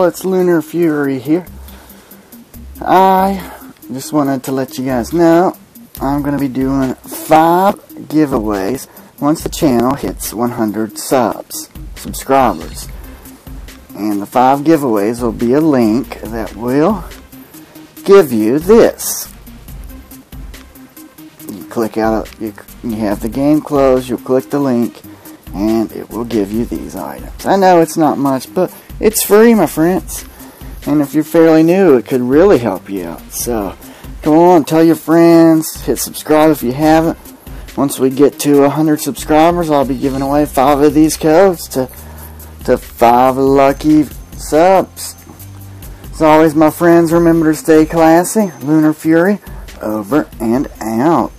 all, it's Lunar Fury here. I just wanted to let you guys know I'm going to be doing five giveaways once the channel hits 100 subs, subscribers. And the five giveaways will be a link that will give you this. You click out, you, you have the game closed, you'll click the link, and it will give you these items. I know it's not much, but it's free, my friends. And if you're fairly new, it could really help you out. So, come on, tell your friends, hit subscribe if you haven't. Once we get to 100 subscribers, I'll be giving away five of these codes to, to five lucky subs. As always, my friends, remember to stay classy. Lunar Fury, over and out.